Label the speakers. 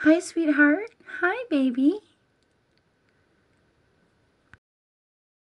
Speaker 1: Hi, sweetheart. Hi, baby.